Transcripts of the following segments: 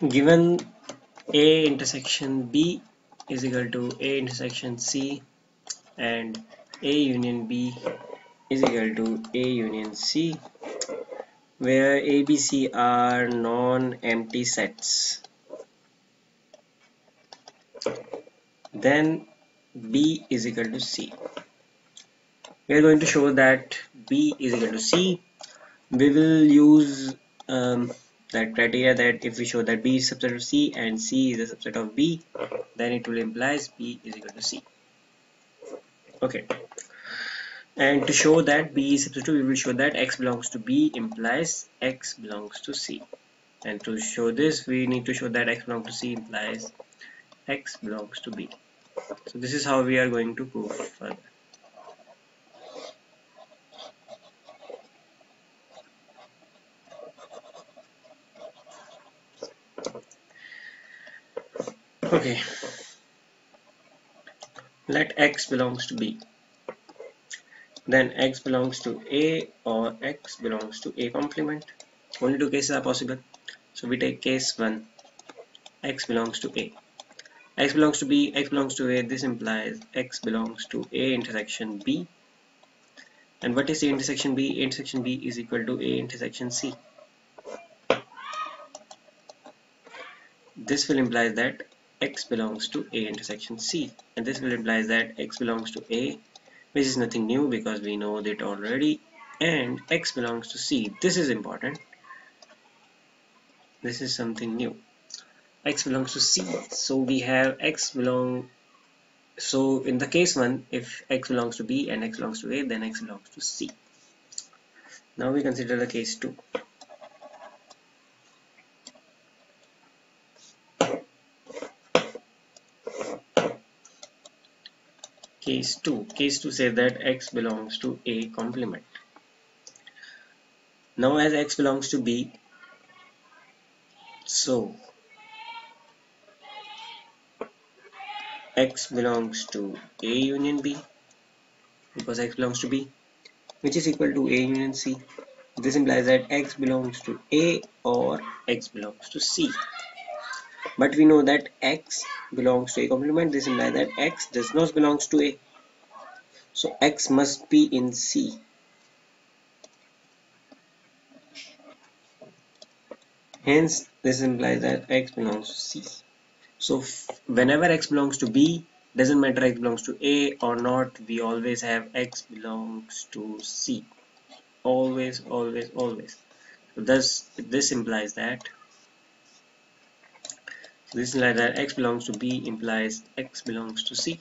given A intersection B is equal to A intersection C and A union B is equal to A union C where ABC are non-empty sets. Then B is equal to C. We are going to show that B is equal to C. We will use um, that criteria that if we show that B is a subset of C and C is a subset of B then it will implies B is equal to C. Okay. And to show that B is subset to we will show that X belongs to B implies X belongs to C. And to show this we need to show that X belongs to C implies X belongs to B. So this is how we are going to prove further okay. Let x belongs to b. Then x belongs to a or x belongs to a complement. Only two cases are possible. So we take case 1 x belongs to a. X belongs to b x belongs to a. This implies x belongs to a intersection b. And what is the intersection b? Intersection b is equal to a intersection c. This will imply that x belongs to A intersection C. And this will imply that x belongs to A which is nothing new because we know that already. And x belongs to C. This is important. This is something new. X belongs to C. So we have x belong so in the case one if x belongs to B and x belongs to A then x belongs to C. Now we consider the case 2 case 2 case 2 says that x belongs to a complement. Now as x belongs to b so x belongs to a union b because x belongs to b which is equal to a union c. This implies that x belongs to a or x belongs to c but we know that x belongs to a complement. This implies that x does not belongs to a. So x must be in c. Hence this implies that x belongs to c. So whenever x belongs to b doesn't matter x belongs to a or not we always have x belongs to c. Always always always. Thus this implies that this implies that x belongs to b implies x belongs to c.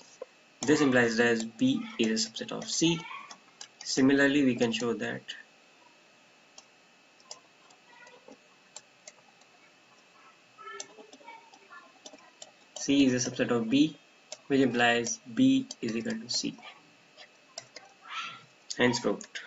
This implies that b is a subset of c. Similarly we can show that c is a subset of b which implies b is equal to c. Hence proved